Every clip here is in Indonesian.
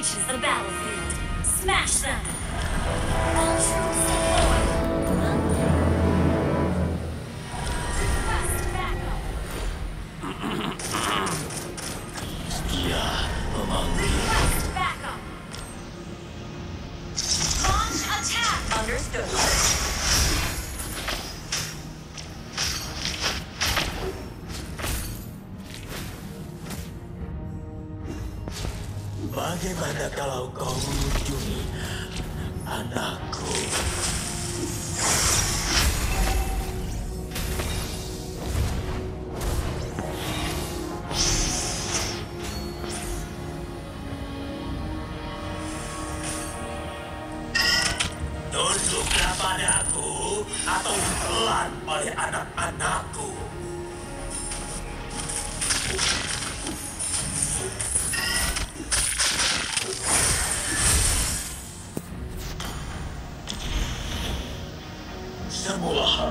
reaches the battlefield. Smash them! Bagaimana kalau kau mengunjungi anakku?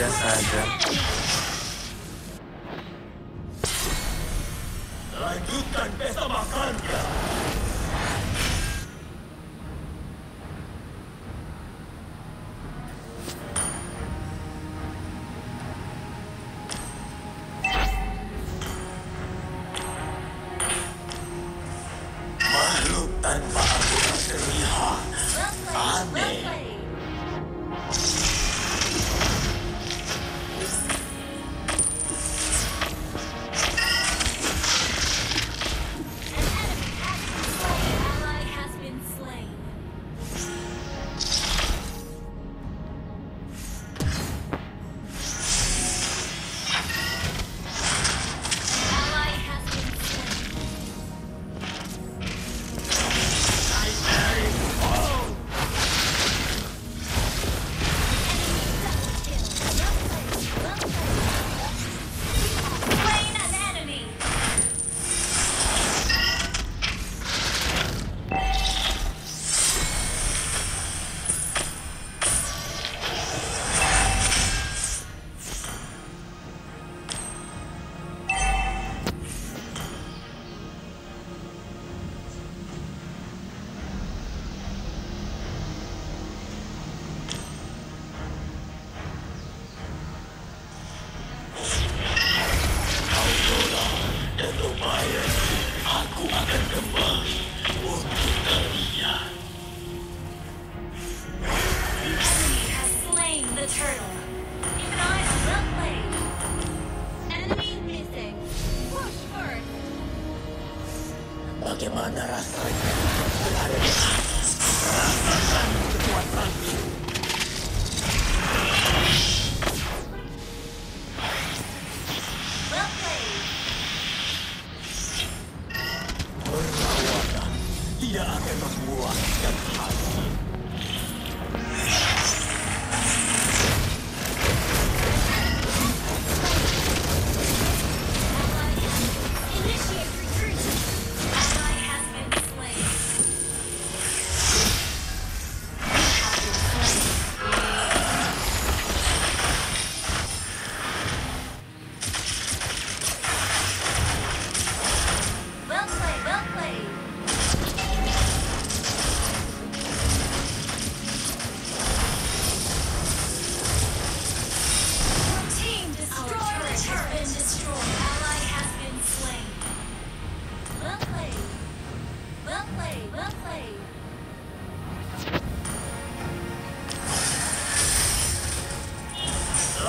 biasa aja. Lanjutkan pesta makannya.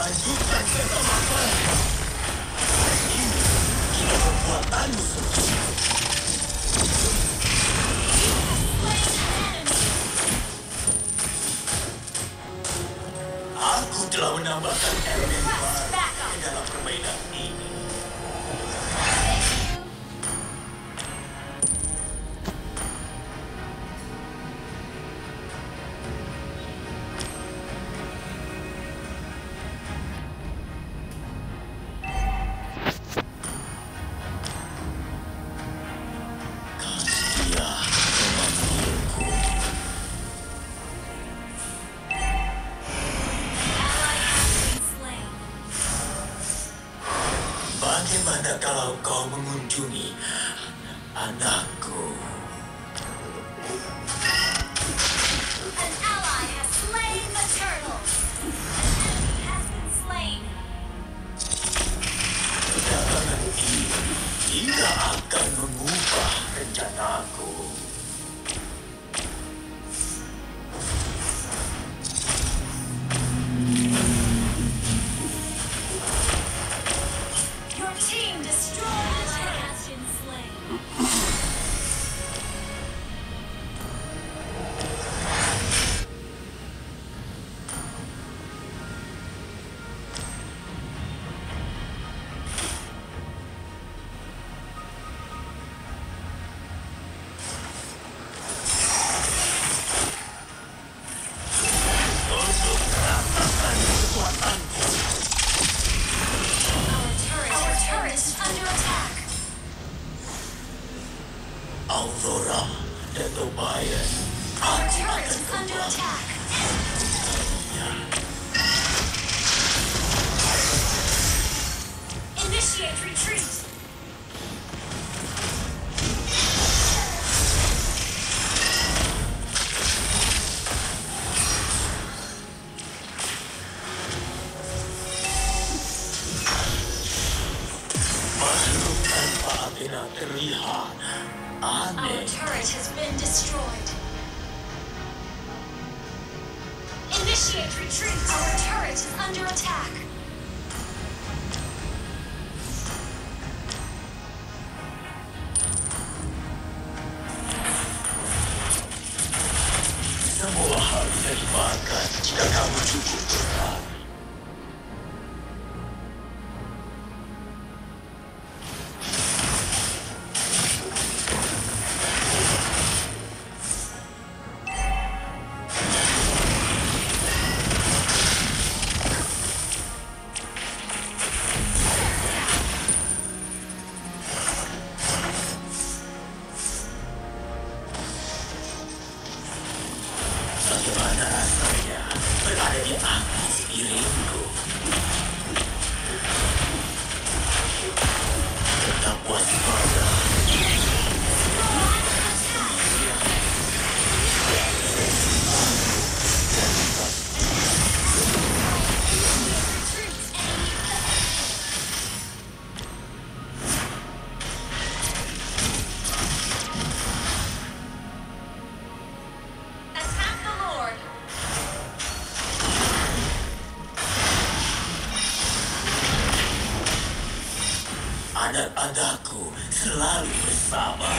Lovely. Kalau kau mengunjungi anakku. Kedatangan ini tidak akan mengubah rencanaku. Aurora, Deathobia. Our turret is under attack. Initiate retreat. Masuk tanpa hati terlihat on Our it. turret has been destroyed. Initiate retreat. Our turret is under attack. padaku selalu bersama.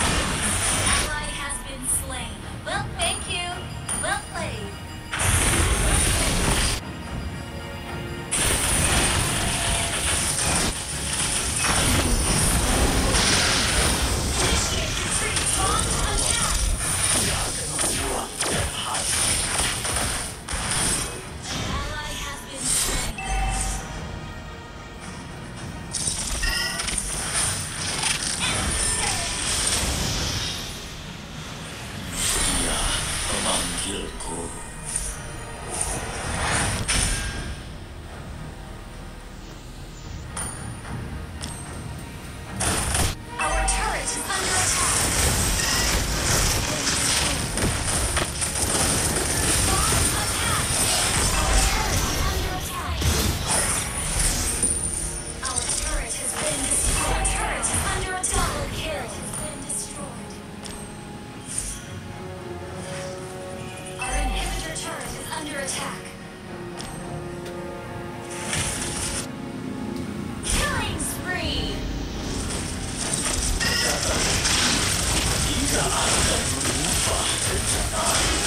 啊。法挣扎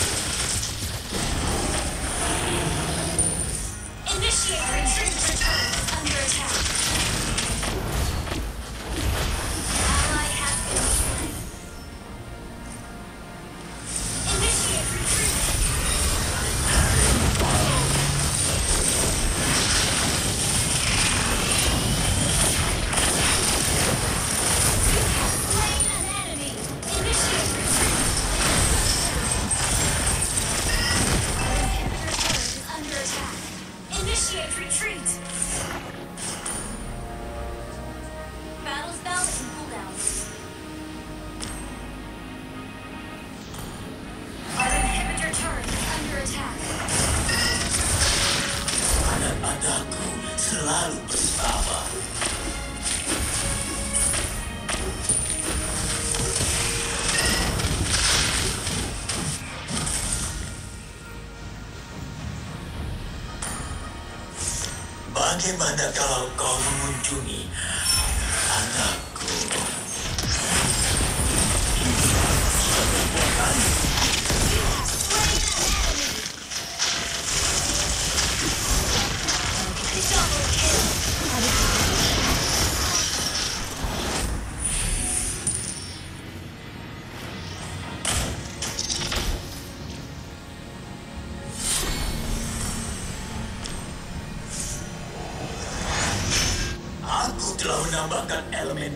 Akibat kalau kau mengunjungi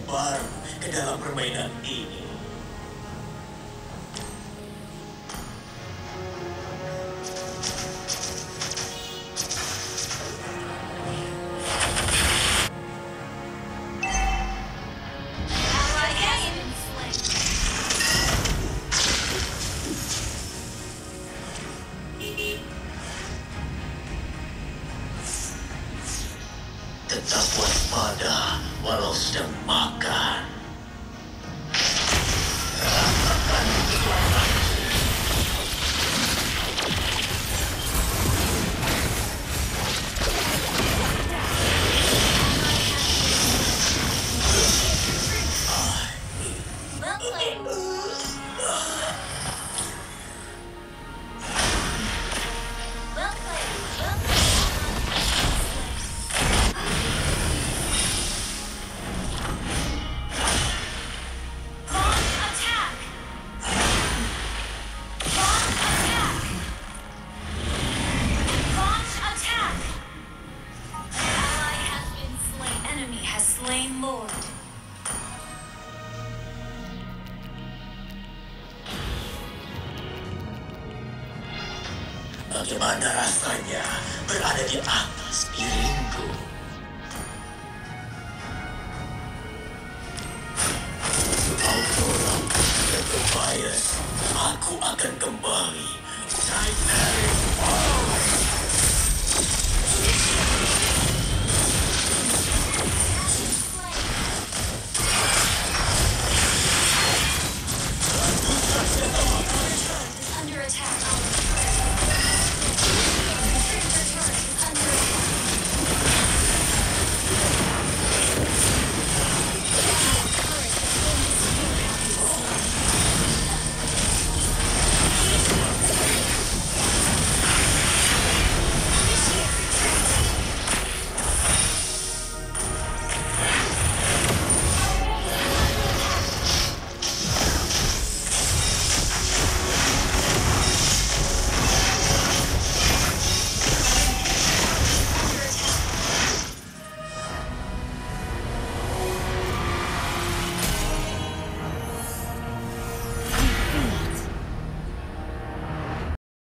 baru ke dalam permainan ini. my lord. Bagaimana rasanya berada di atas piringku? Kau tolong aku akan kembali.